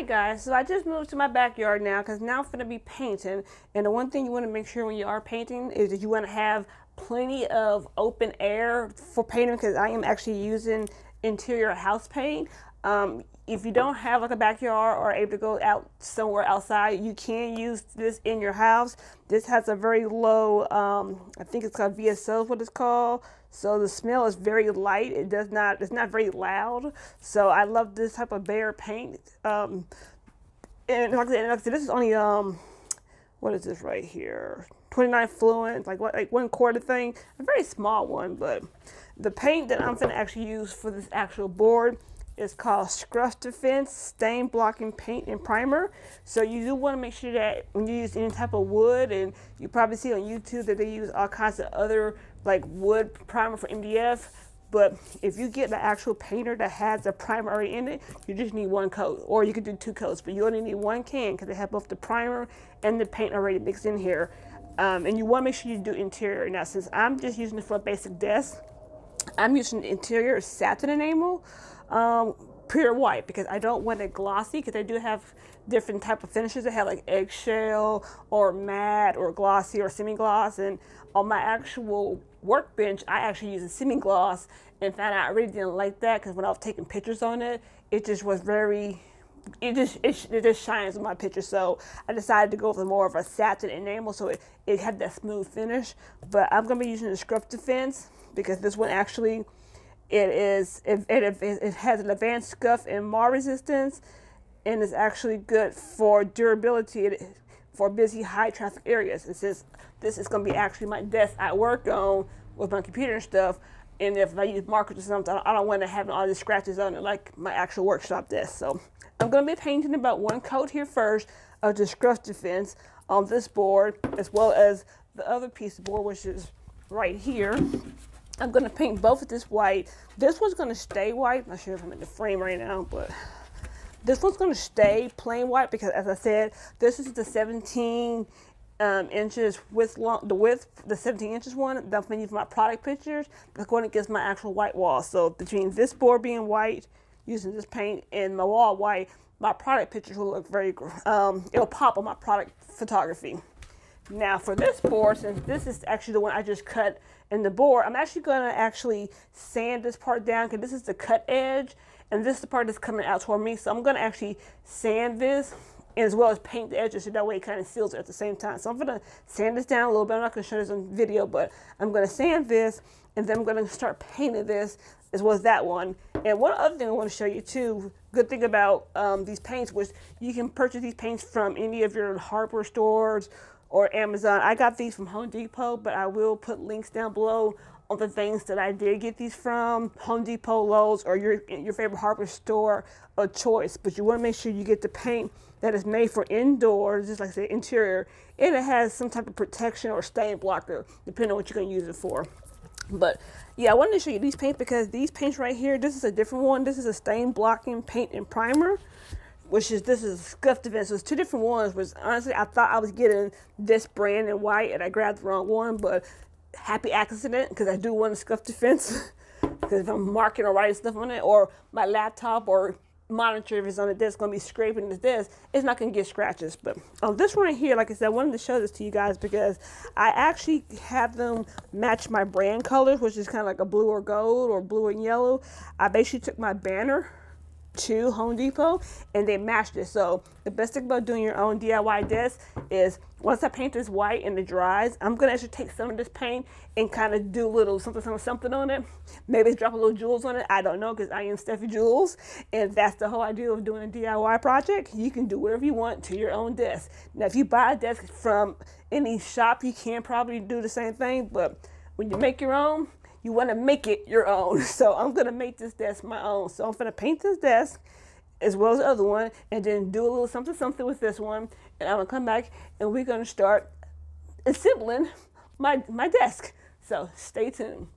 Alright guys, so I just moved to my backyard now because now I'm going to be painting. And the one thing you want to make sure when you are painting is that you want to have plenty of open air for painting because I am actually using interior house paint. Um, if you don't have like a backyard or able to go out somewhere outside, you can use this in your house. This has a very low, um, I think it's called VSO is what it's called. So the smell is very light. It does not, it's not very loud. So I love this type of Behr paint. Um, and like I, said, this is only, um, what is this right here? 29 fluent, like what, like one quarter thing, a very small one, but the paint that I'm gonna actually use for this actual board is called Scruff Defense Stain Blocking Paint and Primer. So you do want to make sure that when you use any type of wood, and you probably see on YouTube that they use all kinds of other like wood primer for MDF. But if you get the actual painter that has a primer already in it, you just need one coat, or you could do two coats, but you only need one can because they have both the primer and the paint already mixed in here. Um, and you want to make sure you do interior. Now, since I'm just using it for a basic desk, I'm using the interior satin enamel um, pure white because I don't want it glossy because they do have different type of finishes. They have like eggshell or matte or glossy or semi-gloss. And on my actual workbench, I actually use a semi-gloss and found out I really didn't like that because when I was taking pictures on it, it just was very it just it, it, just shines in my picture so I decided to go for more of a satin enamel so it, it had that smooth finish but I'm gonna be using the scruff defense because this one actually it is it, it, it has an advanced scuff and mar resistance and is actually good for durability for busy high traffic areas. It says this is going to be actually my desk I work on with my computer and stuff. And if I use markers or something, I don't want to have all these scratches on it like my actual workshop desk. So I'm going to be painting about one coat here first of the scruff defense on this board as well as the other piece of board which is right here. I'm to paint both of this white. This one's to stay white. I'm not sure if I'm in the frame right now, but this one's to stay plain white because, as I said, this is the 17 um, inches with long, the width, the 17 inches one that I'm going to use my product pictures. That's going against my actual white wall. So between this board being white, using this paint, and my wall white, my product pictures will look very, um, it'll pop on my product photography. Now for this board, since this is actually the one I just cut in the board, I'm actually going to actually sand this part down because this is the cut edge and this is the part that's coming out toward me. So I'm going to actually sand this as well as paint the edges so that way it kind of seals it at the same time. So I'm going to sand this down a little bit. I'm not to show this on video, but I'm going to sand this and then I'm going to start painting this as well as that one. And one other thing I want to show you too, good thing about um, these paints was you can purchase these paints from any of your hardware stores or Amazon. I got these from Home Depot, but I will put links down below on the things that I did get these from Home Depot, Lowe's, or your your favorite hardware store of choice. But you want to make sure you get the paint that is made for indoors, just like I said, interior, and it has some type of protection or stain blocker, depending on what you're going to use it for. But yeah, I wanted to show you these paints because these paints right here, this is a different one. This is a stain blocking paint and primer which is this is Scruff Defense. So it's two different ones. Which honestly, I thought I was getting this brand in white, and I grabbed the wrong one. But happy accident because I do want a Scruff Defense because if I'm marking or writing stuff on it, or my laptop or monitor if it's on the desk going to be scraping the desk, it's not going to get scratches. But on this one right here, like I said, I wanted to show this to you guys because I actually have them match my brand colors, which is kind of like a blue or gold or blue and yellow. I basically took my banner to Home Depot and they matched it. So the best thing about doing your own DIY desk is once I paint this white and it dries, I'm gonna actually take some of this paint and kind of do a little something, something, something on it. Maybe drop a little jewels on it. I don't know because I am Steffy Jewels, and that's the whole idea of doing a DIY project. You can do whatever you want to your own desk. Now, if you buy a desk from any shop, you can probably do the same thing, but when you make your own, you want to make it your own. So I'm going to make this desk my own. So I'm going to paint this desk as well as the other one and then do a little something something with this one. And I'm going to come back and we're going to start assembling my, my desk. So stay tuned.